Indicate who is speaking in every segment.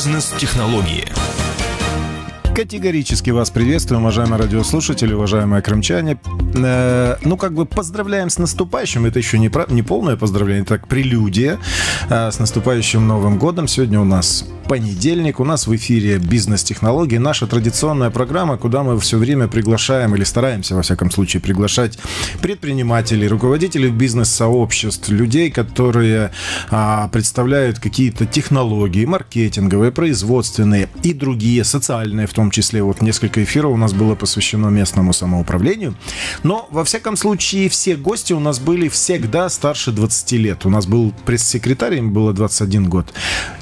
Speaker 1: Бизнес-технологии.
Speaker 2: Категорически вас приветствуем, уважаемые радиослушатели, уважаемые крымчане. Э, ну, как бы поздравляем с наступающим. Это еще не, про, не полное поздравление, так прелюдия э, с наступающим Новым годом. Сегодня у нас понедельник. У нас в эфире «Бизнес-технологии», наша традиционная программа, куда мы все время приглашаем, или стараемся, во всяком случае, приглашать предпринимателей, руководителей бизнес-сообществ, людей, которые а, представляют какие-то технологии, маркетинговые, производственные и другие, социальные в том числе. Вот несколько эфиров у нас было посвящено местному самоуправлению. Но, во всяком случае, все гости у нас были всегда старше 20 лет. У нас был пресс-секретарь, им было 21 год.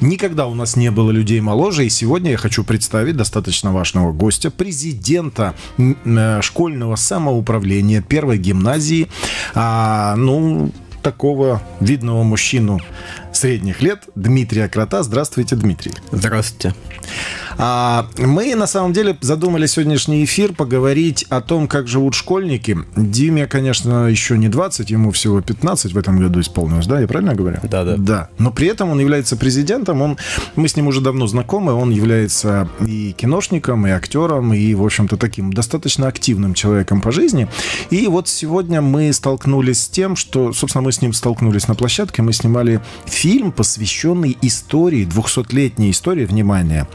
Speaker 2: Никогда у нас не было было людей моложе, и сегодня я хочу представить достаточно важного гостя, президента э, школьного самоуправления первой гимназии, а, ну, такого видного мужчину средних лет Дмитрия Крота. Здравствуйте, Дмитрий.
Speaker 3: Здравствуйте.
Speaker 2: А, мы на самом деле задумали сегодняшний эфир поговорить о том, как живут школьники. Диме, конечно, еще не 20, ему всего 15 в этом году исполнилось, да? Я правильно говорю?
Speaker 3: Да, да.
Speaker 2: Да. Но при этом он является президентом, он, мы с ним уже давно знакомы, он является и киношником, и актером, и, в общем-то, таким достаточно активным человеком по жизни. И вот сегодня мы столкнулись с тем, что, собственно, мы с ним столкнулись на площадке, мы снимали фильм, посвященный истории, 200-летней истории, внимание,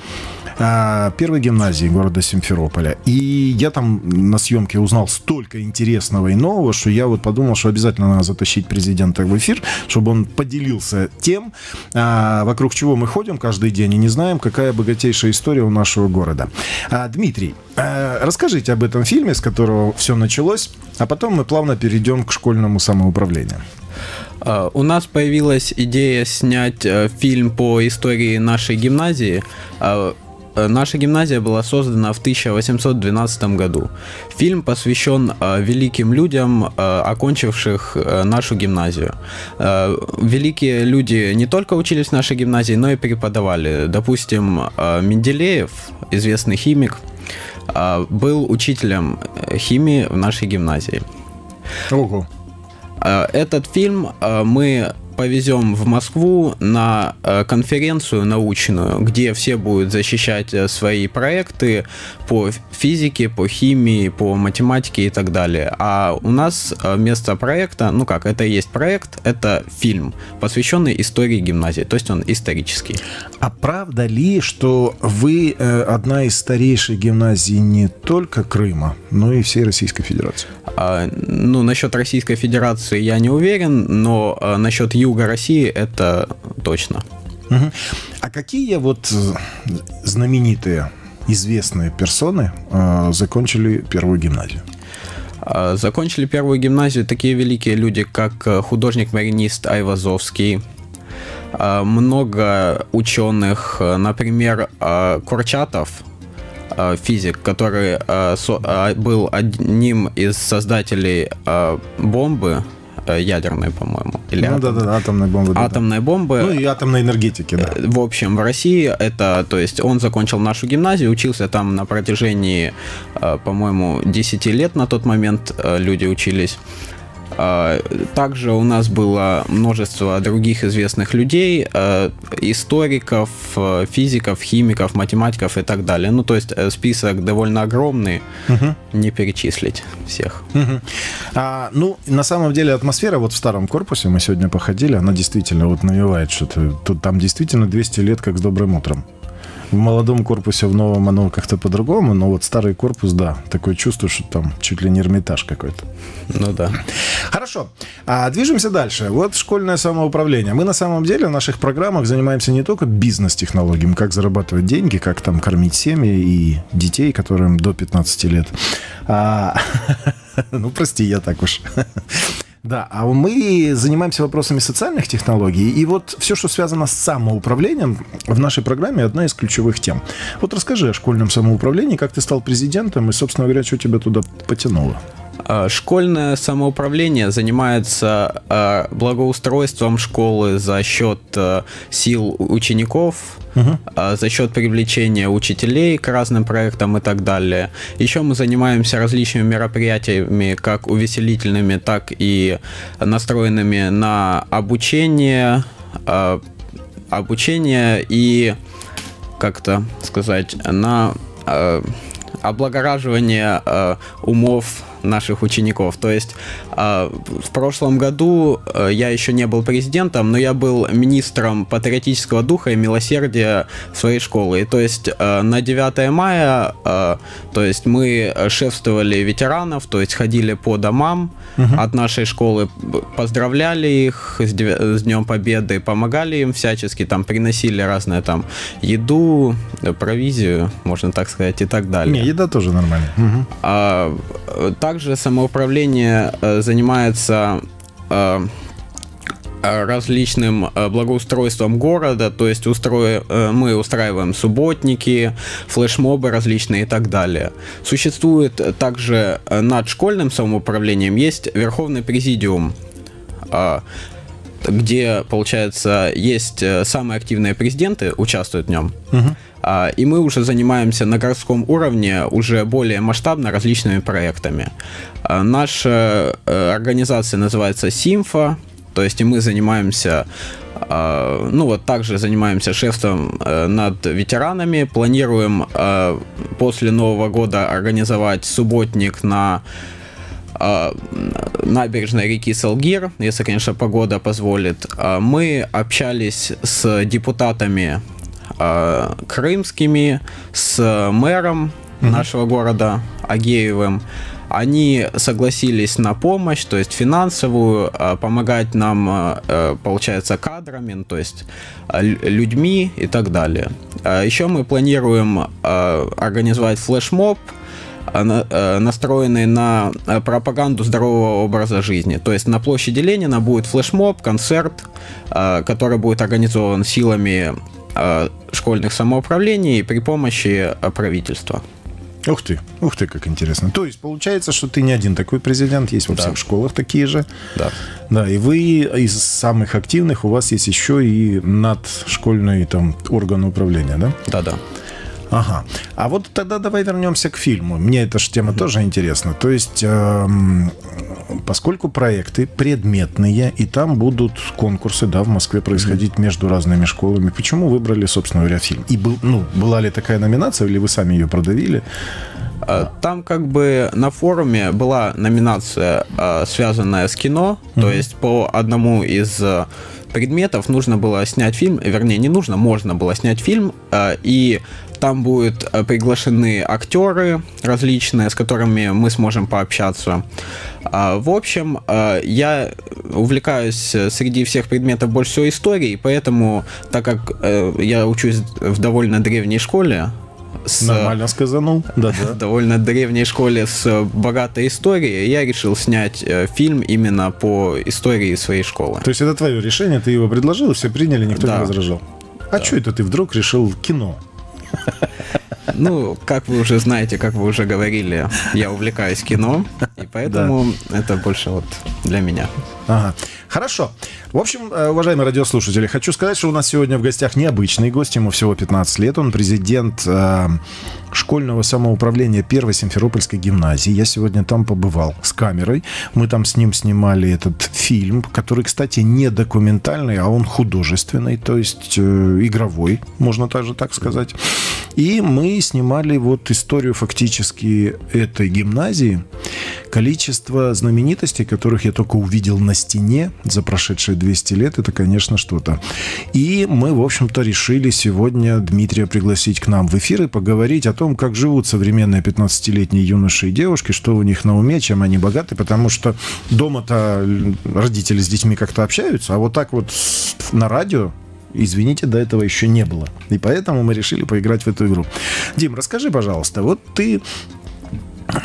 Speaker 2: первой гимназии города Симферополя. И я там на съемке узнал столько интересного и нового, что я вот подумал, что обязательно надо затащить президента в эфир, чтобы он поделился тем, а, вокруг чего мы ходим каждый день и не знаем, какая богатейшая история у нашего города. А, Дмитрий, расскажите об этом фильме, с которого все началось, а потом мы плавно перейдем к школьному самоуправлению.
Speaker 3: У нас появилась идея снять э, фильм по истории нашей гимназии. Э, наша гимназия была создана в 1812 году. Фильм посвящен э, великим людям, э, окончивших нашу гимназию. Великие люди не только учились в нашей гимназии, но и преподавали. Допустим, Менделеев, известный химик, был учителем химии в нашей гимназии.
Speaker 2: Ого.
Speaker 3: Этот фильм мы повезем в Москву на э, конференцию научную, где все будут защищать э, свои проекты по физике, по химии, по математике и так далее. А у нас э, вместо проекта, ну как, это и есть проект, это фильм, посвященный истории гимназии, то есть он исторический.
Speaker 2: А правда ли, что вы одна из старейших гимназий не только Крыма, но и всей Российской Федерации?
Speaker 3: А, ну, насчет Российской Федерации я не уверен, но а, насчет юга России это точно.
Speaker 2: Угу. А какие вот э, знаменитые, известные персоны э, закончили первую гимназию?
Speaker 3: А, закончили первую гимназию такие великие люди, как э, художник-маринист Айвазовский, много ученых, например, Курчатов, физик, который был одним из создателей бомбы, Э, ядерной, по-моему.
Speaker 2: Или ну, атом... да, да, атомной бомбы.
Speaker 3: Атомной да. бомбы.
Speaker 2: Ну и атомной энергетики, да.
Speaker 3: Э, в общем, в России это, то есть он закончил нашу гимназию, учился там на протяжении, э, по-моему, 10 лет на тот момент люди учились. А, также у нас было множество других известных людей, а, историков, физиков, химиков, математиков и так далее. Ну, то есть э, список довольно огромный, угу. не перечислить всех.
Speaker 2: Угу. А, ну, на самом деле атмосфера вот в старом корпусе, мы сегодня походили, она действительно вот навевает что-то. Тут там действительно 200 лет, как с добрым утром в молодом корпусе, в новом оно как-то по-другому, но вот старый корпус, да, такое чувство, что там чуть ли не Эрмитаж какой-то.
Speaker 3: Ну да.
Speaker 2: Хорошо. А, движемся дальше. Вот школьное самоуправление. Мы на самом деле в наших программах занимаемся не только бизнес-технологиями, как зарабатывать деньги, как там кормить семьи и детей, которым до 15 лет. А, ну, прости, я так уж. Да, а мы занимаемся вопросами социальных технологий, и вот все, что связано с самоуправлением, в нашей программе одна из ключевых тем. Вот расскажи о школьном самоуправлении, как ты стал президентом, и, собственно говоря, что тебя туда потянуло.
Speaker 3: А, школьное самоуправление занимается а, благоустройством школы за счет а, сил учеников, угу. за счет привлечения учителей к разным проектам и так далее. Еще мы занимаемся различными мероприятиями, как увеселительными, так и настроенными на обучение, обучение и как-то сказать, на э, облагораживание э, умов наших учеников. То есть э, в прошлом году э, я еще не был президентом, но я был министром патриотического духа и милосердия своей школы. И, то есть э, на 9 мая, э, то есть мы шефствовали ветеранов, то есть ходили по домам угу. от нашей школы, поздравляли их с, с Днем Победы, помогали им всячески, там приносили разные там еду, провизию, можно так сказать, и так далее.
Speaker 2: Не, еда тоже нормально. Угу.
Speaker 3: А, так также самоуправление э, занимается э, различным э, благоустройством города, то есть устрои, мы устраиваем субботники, флешмобы различные и так далее. Существует также над школьным самоуправлением есть Верховный Президиум, где, получается, есть самые активные президенты, участвуют в нем. Угу. А, и мы уже занимаемся на городском уровне уже более масштабно различными проектами. А, наша э, организация называется Симфа, то есть и мы занимаемся а, ну вот также занимаемся шефством э, над ветеранами. Планируем после Нового года организовать субботник на набережной реки Салгир, если, конечно, погода позволит. Мы общались с депутатами э, крымскими, с мэром mm-hmm. нашего города Агеевым. Они согласились на помощь, то есть финансовую, э, помогать нам, э, э, получается, кадрами, то есть людьми и так далее. Еще мы планируем организовать флешмоб, настроенный на пропаганду здорового образа жизни. То есть на площади Ленина будет флешмоб, концерт, который будет организован силами Э, школьных самоуправлений при помощи э, правительства.
Speaker 2: Ух ты, ух ты, как интересно. То есть получается, что ты не один такой президент, есть во да. всех школах такие же.
Speaker 3: Да.
Speaker 2: Да, и вы из самых активных, у вас есть еще и надшкольный там орган управления, да?
Speaker 3: Да, да.
Speaker 2: Ага. А вот тогда давай вернемся к фильму. Мне эта же тема mm-hmm. тоже интересна. То есть, эм, поскольку проекты предметные, и там будут конкурсы, да, в Москве происходить mm-hmm. между разными школами, почему выбрали, собственно говоря, фильм? И был, ну, была ли такая номинация, или вы сами ее продавили?
Speaker 3: А, там как бы на форуме была номинация, а, связанная с кино, mm-hmm. то есть по одному из э, предметов нужно было снять фильм, вернее, не нужно, можно было снять фильм, э, и там будут э, приглашены актеры различные, с которыми мы сможем пообщаться. А, в общем, э, я увлекаюсь среди всех предметов больше всего историей, поэтому, так как я учусь в довольно древней школе,
Speaker 2: с Нормально сказанул.
Speaker 3: Да, да. довольно древней школе с богатой историей, я решил снять э, фильм именно по истории своей школы.
Speaker 2: То есть это твое решение, ты его предложил, все приняли, никто да. не возражал. А да. что это ты вдруг решил кино?
Speaker 3: Ну, как вы уже знаете, как вы уже говорили, я увлекаюсь кино, и поэтому это больше вот для меня.
Speaker 2: Ага. Хорошо. В общем, э, уважаемые радиослушатели, хочу сказать, что у нас сегодня в гостях необычный гость, ему всего 15 лет, он президент э, школьного самоуправления Первой Симферопольской гимназии. Я сегодня там побывал с камерой. Мы там с ним снимали этот фильм, который, кстати, не документальный, а он художественный, то есть э, игровой, можно также так сказать. И мы снимали вот историю фактически этой гимназии. Количество знаменитостей, которых я только увидел на стене за прошедшие 200 лет, это, конечно, что-то. И мы, в общем-то, решили сегодня Дмитрия пригласить к нам в эфир и поговорить о том, как живут современные 15-летние юноши и девушки, что у них на уме, чем они богаты, потому что дома-то родители с детьми как-то общаются, а вот так вот на радио извините, до этого еще не было. И поэтому мы решили поиграть в эту игру. Дим, расскажи, пожалуйста, вот ты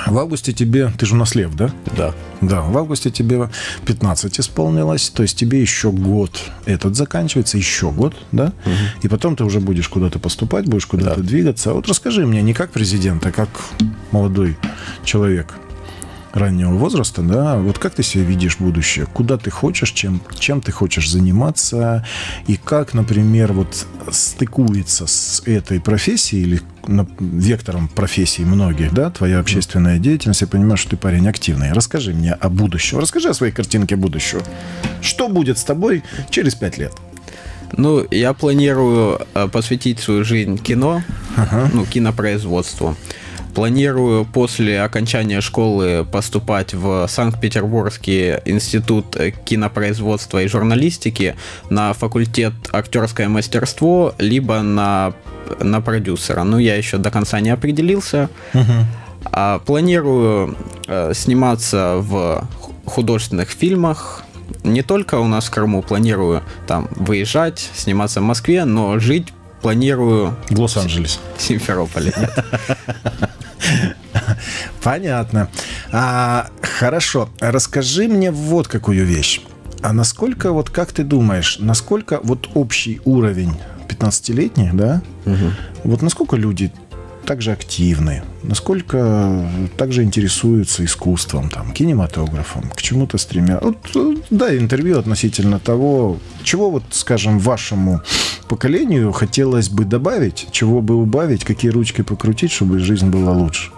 Speaker 2: в августе тебе... Ты же у нас лев, да?
Speaker 3: Да.
Speaker 2: Да, в августе тебе 15 исполнилось, то есть тебе еще год этот заканчивается, еще год, да? Угу. И потом ты уже будешь куда-то поступать, будешь куда-то да. двигаться. Вот расскажи мне не как президент, а как молодой человек раннего возраста, да, вот как ты себе видишь будущее, куда ты хочешь, чем, чем ты хочешь заниматься, и как, например, вот стыкуется с этой профессией или вектором профессии многих, да, твоя общественная деятельность, я понимаю, что ты парень активный. Расскажи мне о будущем, расскажи о своей картинке будущего. Что будет с тобой через пять лет?
Speaker 3: Ну, я планирую э, посвятить свою жизнь кино, ага. ну, кинопроизводству. Планирую после окончания школы поступать в Санкт-Петербургский институт кинопроизводства и журналистики на факультет актерское мастерство, либо на, на продюсера. Ну, я еще до конца не определился. Угу. А планирую э, сниматься в художественных фильмах. Не только у нас в Крыму планирую там выезжать, сниматься в Москве, но жить планирую...
Speaker 2: В Лос-Анджелесе.
Speaker 3: В Симферополе, нет.
Speaker 2: Понятно. А, хорошо. Расскажи мне вот какую вещь. А насколько, вот как ты думаешь, насколько вот общий уровень 15-летних, да? Угу. Вот насколько люди также активны, насколько также интересуются искусством, там, кинематографом, к чему-то стремятся. Вот, да, интервью относительно того, чего вот, скажем, вашему поколению хотелось бы добавить, чего бы убавить, какие ручки покрутить, чтобы жизнь была лучше.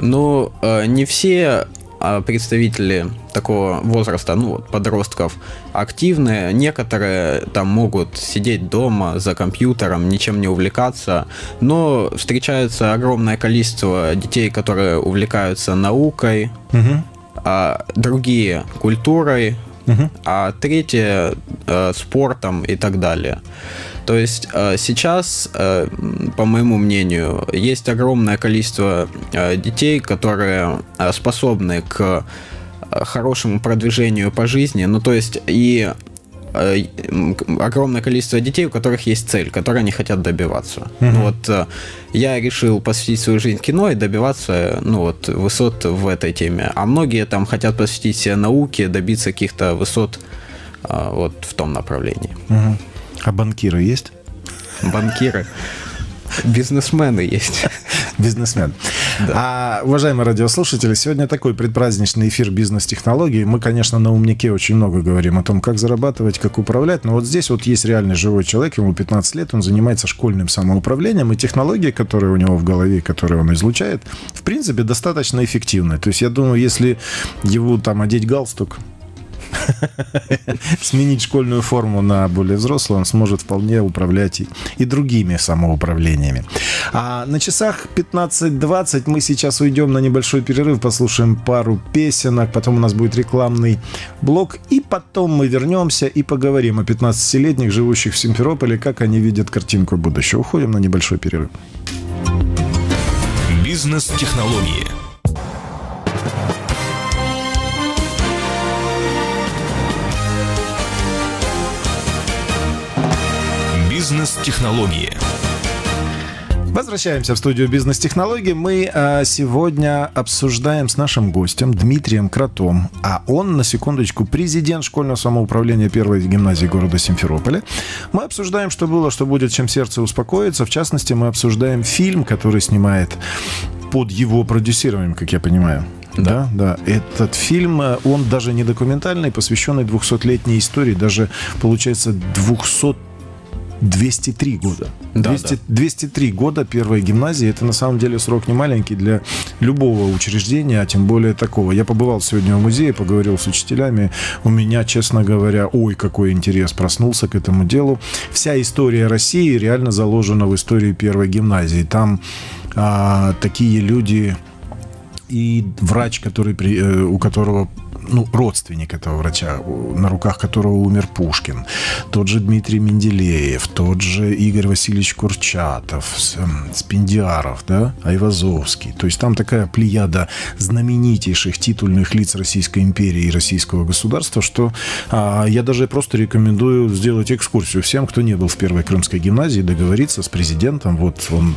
Speaker 3: Ну, э, не все а представители такого возраста, ну вот подростков, активные. Некоторые там могут сидеть дома за компьютером, ничем не увлекаться, но встречается огромное количество детей, которые увлекаются наукой, угу. а другие культурой, а третьи э, спортом и так далее. То есть э, сейчас, э, по моему мнению, есть огромное количество детей, которые способны к хорошему продвижению по жизни. Ну, то есть и огромное количество детей, у которых есть цель, которой они хотят добиваться. Mm-hmm. Вот я решил посвятить свою жизнь кино и добиваться, ну вот, высот в этой теме. А многие там хотят посвятить себе науке, добиться каких-то высот вот в том направлении.
Speaker 2: Mm-hmm. А банкиры есть?
Speaker 3: Банкиры. Бизнесмены есть.
Speaker 2: Бизнесмен. Да. А, уважаемые радиослушатели, сегодня такой предпраздничный эфир бизнес-технологий. Мы, конечно, на умнике очень много говорим о том, как зарабатывать, как управлять. Но вот здесь вот есть реальный живой человек, ему 15 лет, он занимается школьным самоуправлением, и технологии, которые у него в голове, которые он излучает, в принципе, достаточно эффективны. То есть я думаю, если его там одеть галстук, сменить школьную форму на более взрослую, он сможет вполне управлять и, и другими самоуправлениями. А на часах 15.20 мы сейчас уйдем на небольшой перерыв, послушаем пару песенок, потом у нас будет рекламный блок, и потом мы вернемся и поговорим о 15-летних, живущих в Симферополе, как они видят картинку будущего. Уходим на небольшой перерыв.
Speaker 1: Бизнес-технологии – Бизнес-технологии.
Speaker 2: Возвращаемся в студию бизнес-технологий. Мы а, сегодня обсуждаем с нашим гостем Дмитрием Кротом. А он, на секундочку, президент школьного самоуправления первой гимназии города Симферополя. Мы обсуждаем, что было, что будет, чем сердце успокоится. В частности, мы обсуждаем фильм, который снимает под его продюсированием, как я понимаю. Да, да. Этот фильм, э, он даже не документальный, посвященный 200-летней истории, даже, получается, 200 203 года. Да, 200, да. 203 года первой гимназии. Это на самом деле срок не маленький для любого учреждения, а тем более такого. Я побывал сегодня в музее, поговорил с учителями. У меня, честно говоря, ой, какой интерес проснулся к этому делу. Вся история России реально заложена в истории первой гимназии. Там а, такие люди и врач, который, э, у которого ну, родственник этого врача, на руках которого умер Пушкин, тот же Дмитрий Менделеев, тот же Игорь Васильевич Курчатов, Спендиаров, да, Айвазовский. То есть там такая плеяда знаменитейших титульных лиц Российской империи и российского государства, что а, я даже просто рекомендую сделать экскурсию всем, кто не был в первой крымской гимназии, договориться с президентом. Вот он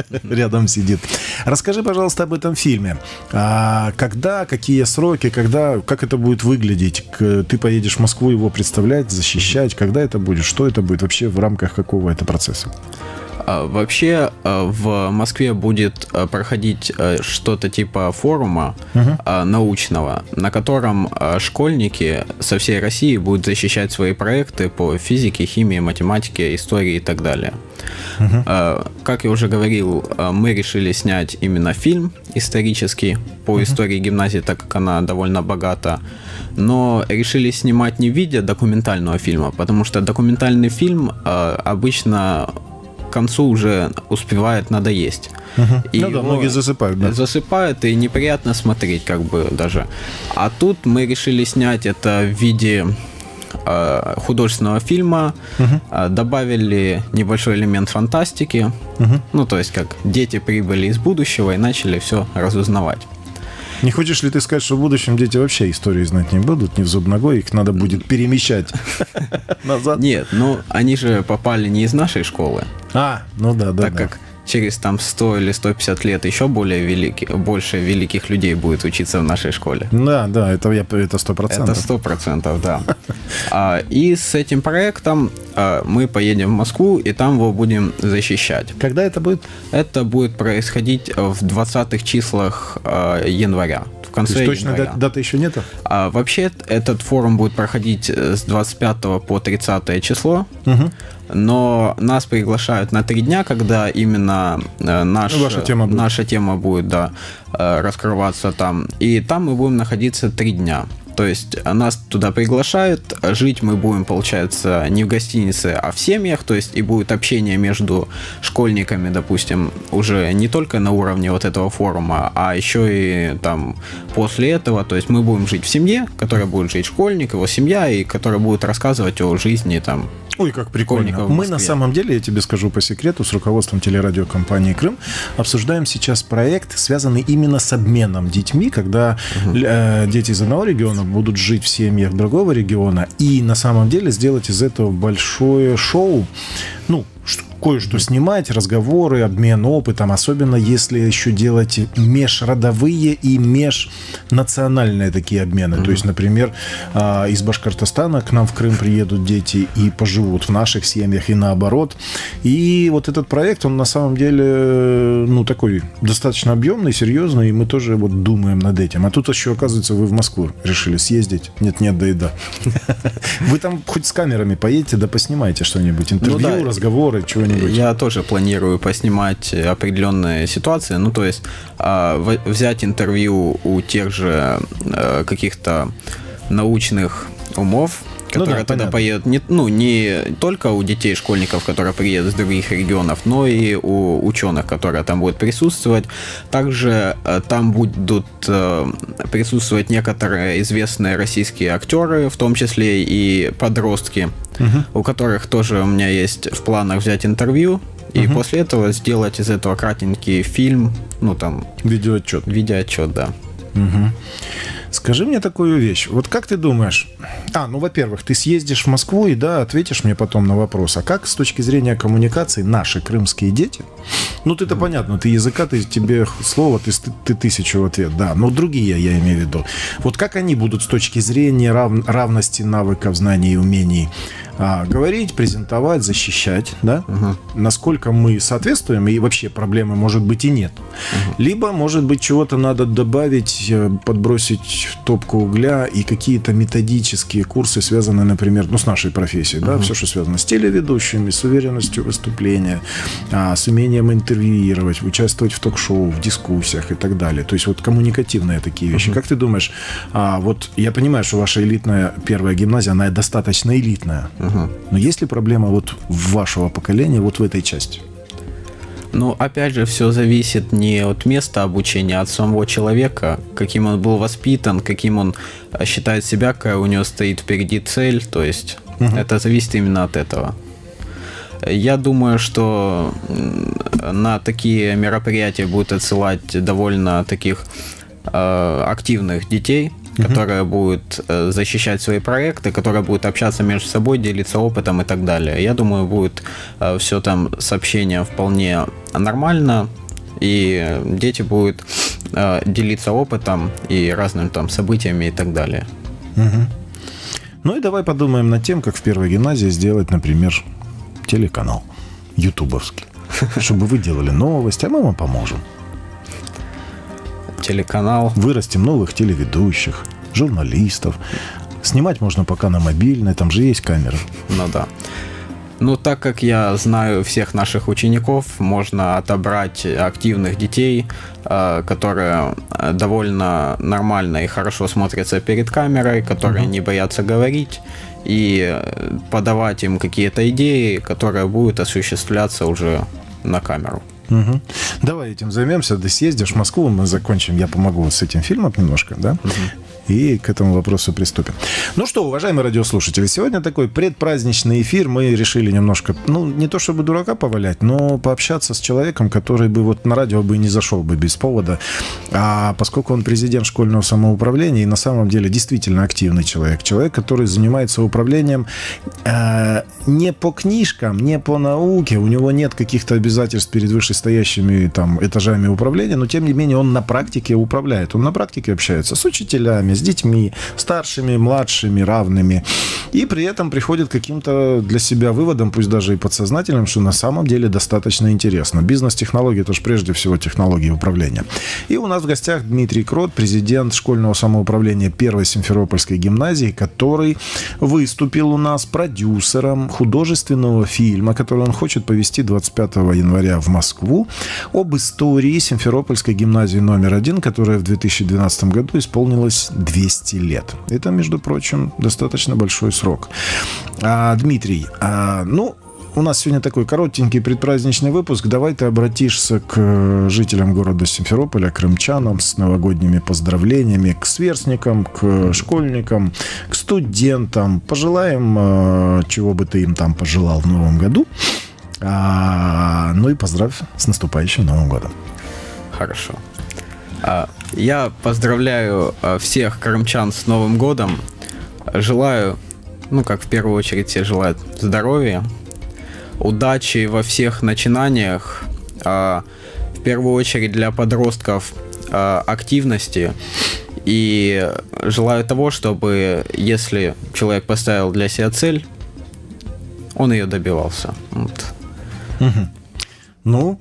Speaker 2: рядом сидит. Расскажи, пожалуйста, об этом фильме. А, когда, какие сроки, когда, как это будет выглядеть? Ты поедешь в Москву его представлять, защищать? Когда это будет? Что это будет вообще в рамках какого это процесса?
Speaker 3: А, Вообще э, в Москве будет э, проходить что-то типа форума э, научного, на котором школьники со всей России будут защищать свои проекты по физике, химии, математике, истории и так далее. Э, Как я уже говорил, мы решили снять именно фильм исторический по истории гимназии, так как она довольно богата. Но решили снимать не в виде документального фильма, потому что документальный фильм обычно концу уже успевает надоесть. И
Speaker 2: Ну да, многие засыпают, да.
Speaker 3: Засыпают, и неприятно смотреть, как бы даже. А тут мы решили снять это в виде э, художественного фильма, э, добавили небольшой элемент фантастики. Ну, то есть, как дети прибыли из будущего и начали все разузнавать.
Speaker 2: Не хочешь ли ты сказать, что в будущем дети вообще истории знать не будут, ни в зуб ногой, их надо будет перемещать назад?
Speaker 3: Нет, ну они же попали не из нашей школы,
Speaker 2: А, ну да, да.
Speaker 3: так
Speaker 2: да.
Speaker 3: как через там 100 или 150 лет еще более велики, больше великих людей будет учиться в нашей школе.
Speaker 2: Да, да, это я это сто
Speaker 3: Это
Speaker 2: процентов.
Speaker 3: сто процентов, да. А, и с этим проектом а, мы поедем в Москву и там его будем защищать.
Speaker 2: Когда это будет?
Speaker 3: Это будет происходить в 20-х числах а, января. В
Speaker 2: То
Speaker 3: конце
Speaker 2: есть точно
Speaker 3: января.
Speaker 2: дат- даты еще нету?
Speaker 3: А, вообще этот форум будет проходить э, с 25 по 30 число. Но нас приглашают на три дня, когда именно э, наш,
Speaker 2: ваша тема будет.
Speaker 3: наша тема будет да, э, раскрываться там. И там мы будем находиться три дня. То есть э, нас туда приглашают, а жить мы будем, получается, не в гостинице, а в семьях, то есть и будет общение между школьниками, допустим, уже не только на уровне вот этого форума, а еще и там после этого, то есть мы будем жить в семье, которая будет жить школьник, его семья, и которая будет рассказывать о жизни там
Speaker 2: Ой, как прикольно. Мы на самом деле, я тебе скажу по секрету, с руководством телерадиокомпании «Крым» обсуждаем сейчас проект, связанный именно с обменом детьми, когда э, дети из одного региона будут жить в семьях другого региона, и на самом деле сделать из этого большое шоу, ну, кое-что снимать, разговоры, обмен опытом, особенно если еще делать межродовые и межнациональные такие обмены. То есть, например, а, из Башкортостана к нам в Крым приедут дети и поживут в наших семьях и наоборот. И вот этот проект, он на самом деле, ну, такой достаточно объемный, серьезный, и мы тоже вот думаем над этим. А тут еще, оказывается, вы в Москву решили съездить. Нет-нет, да и да. Вы там хоть с камерами поедете, да поснимайте что-нибудь. Интервью,
Speaker 3: да.
Speaker 2: разговоры, чего-нибудь.
Speaker 3: Я тоже планирую поснимать определенные ситуации. Ну, то есть в- взять интервью у тех же э, каких-то научных умов,
Speaker 2: Ну
Speaker 3: которые
Speaker 2: да,
Speaker 3: туда
Speaker 2: понятно.
Speaker 3: поедут. Не, ну, не только у детей, школьников, которые приедут из других регионов, но и у ученых, которые там будут присутствовать. Также э, там будут э, присутствовать некоторые известные российские актеры, в том числе и подростки, у которых тоже у меня есть в планах взять интервью. И после этого сделать из этого кратенький фильм, ну там,
Speaker 2: Видеоотчет.
Speaker 3: видеоотчет, да.
Speaker 2: Скажи мне такую вещь. Вот как ты думаешь? А, ну, во-первых, ты съездишь в Москву и, да, ответишь мне потом на вопрос. А как с точки зрения коммуникации наши крымские дети? Ну, ты-то понятно, ты языка, ты тебе слово, ты, ты тысячу в ответ, да. Но другие, я имею в виду. Вот как они будут с точки зрения рав- равности навыков, знаний и умений а, говорить, презентовать, защищать, да? Насколько мы соответствуем, и вообще проблемы, может быть, и нет. Либо, может быть, чего-то надо добавить, э, подбросить в топку угля и какие-то методические курсы, связанные, например, ну, с нашей профессией, да, все, что связано с телеведущими, с уверенностью выступления, а, с умением интервьюировать, участвовать в ток-шоу, в дискуссиях и так далее. То есть вот коммуникативные такие вещи. Как ты думаешь, а, вот я понимаю, что ваша элитная первая гимназия, она достаточно элитная, но есть ли проблема вот вашего поколения вот в этой части?
Speaker 3: Ну, опять же, все зависит не от места обучения, а от самого человека, каким он был воспитан, каким он э, считает себя, какая у него стоит впереди цель. То есть это зависит именно от этого. Я думаю, что на такие мероприятия будут отсылать довольно таких э, активных детей, которые будут э, защищать свои проекты, которые будут общаться между собой, делиться опытом и так далее. Я думаю, будет все там с общением вполне нормально, и дети будут э, делиться опытом и разными там событиями и так далее.
Speaker 2: Ну и давай подумаем над тем, как в первой гимназии сделать, например, телеканал ютубовский. чтобы вы делали новости, а мы вам поможем.
Speaker 3: Телеканал.
Speaker 2: Вырастим новых телеведущих, журналистов. Снимать можно пока на мобильной, там же есть камеры.
Speaker 3: Ну да. Ну, так как я знаю всех наших учеников, можно отобрать активных детей, э, которые э, довольно нормально и хорошо смотрятся перед камерой, которые uh-huh. не боятся говорить, и э, подавать им какие-то идеи, которые будут осуществляться уже на камеру.
Speaker 2: Угу. Давай этим займемся. Ты съездишь в Москву, мы закончим. Я помогу с этим фильмом немножко, да? Угу и к этому вопросу приступим. Ну что, уважаемые радиослушатели, сегодня такой предпраздничный эфир. Мы решили немножко, ну, не то чтобы дурака повалять, но пообщаться с человеком, который бы вот на радио бы не зашел бы без повода. А поскольку он президент школьного самоуправления и на самом деле действительно активный человек, человек, который занимается управлением э, не по книжкам, не по науке, у него нет каких-то обязательств перед вышестоящими там этажами управления, но тем не менее он на практике управляет, он на практике общается с учителями, с детьми, старшими, младшими, равными. И при этом приходит к каким-то для себя выводам, пусть даже и подсознательным, что на самом деле достаточно интересно. Бизнес-технологии – это же прежде всего технологии управления. И у нас в гостях Дмитрий Крот, президент школьного самоуправления Первой Симферопольской гимназии, который выступил у нас продюсером художественного фильма, который он хочет повести 25 января в Москву, об истории Симферопольской гимназии номер один, которая в 2012 году исполнилась 200 лет. Это, между прочим, достаточно большой срок. А, Дмитрий, а, ну, у нас сегодня такой коротенький предпраздничный выпуск. Давай ты обратишься к жителям города Симферополя, крымчанам с новогодними поздравлениями, к сверстникам, к школьникам, к студентам. Пожелаем, а, чего бы ты им там пожелал в новом году. А, ну и поздравь с наступающим Новым годом.
Speaker 3: Хорошо. А, я поздравляю а, всех крымчан с Новым годом. Желаю, ну, как в первую очередь все желают здоровья, удачи во всех начинаниях, а, в первую очередь для подростков активности. И желаю того, чтобы если человек поставил для себя цель, он ее добивался. Вот.
Speaker 2: Угу. Ну,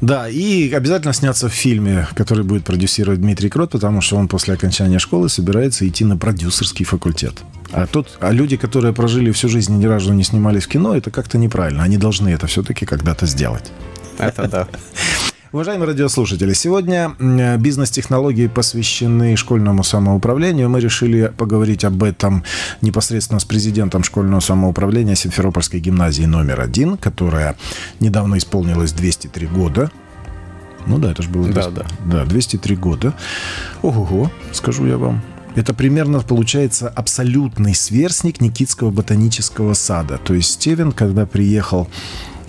Speaker 2: да, и обязательно сняться в фильме, который будет продюсировать Дмитрий Крот, потому что он после окончания школы собирается идти на продюсерский факультет. А тут, а люди, которые прожили всю жизнь и ни разу не снимались в кино, это как-то неправильно. Они должны это все-таки когда-то сделать.
Speaker 3: Это да.
Speaker 2: Уважаемые радиослушатели, сегодня бизнес-технологии посвящены школьному самоуправлению. Мы решили поговорить об этом непосредственно с президентом школьного самоуправления Симферопольской гимназии номер один, которая недавно исполнилась 203 года. Ну да, это же было 200, да, да. Да, 203 года. Ого-го, скажу я вам. Это примерно получается абсолютный сверстник Никитского ботанического сада. То есть Стивен, когда приехал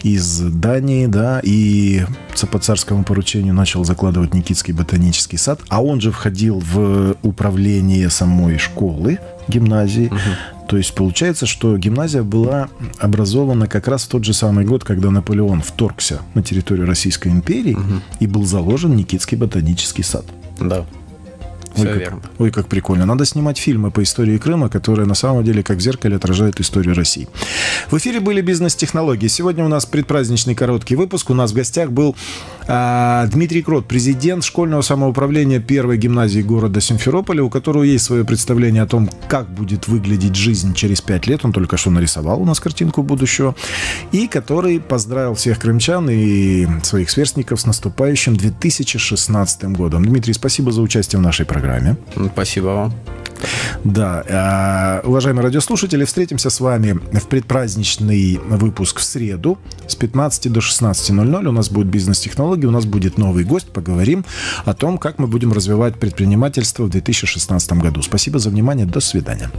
Speaker 2: из Дании, да, и по царскому поручению начал закладывать Никитский ботанический сад, а он же входил в управление самой школы, гимназии. Угу. То есть получается, что гимназия была образована как раз в тот же самый год, когда Наполеон вторгся на территорию Российской империи угу. и был заложен Никитский ботанический сад.
Speaker 3: Да.
Speaker 2: Все ой, верно. Как, ой, как прикольно. Надо снимать фильмы по истории Крыма, которые на самом деле как в зеркале отражают историю России. В эфире были бизнес-технологии. Сегодня у нас предпраздничный короткий выпуск. У нас в гостях был а, Дмитрий Крот, президент школьного самоуправления первой гимназии города Симферополя, у которого есть свое представление о том, как будет выглядеть жизнь через пять лет. Он только что нарисовал у нас картинку будущего. И который поздравил всех крымчан и своих сверстников с наступающим 2016 годом. Дмитрий, спасибо за участие в нашей программе программе.
Speaker 3: Спасибо вам.
Speaker 2: Да. Э, уважаемые радиослушатели, встретимся с вами в предпраздничный выпуск в среду с 15 до 16.00. У нас будет бизнес-технологии, у нас будет новый гость. Поговорим о том, как мы будем развивать предпринимательство в 2016 году. Спасибо за внимание. До свидания.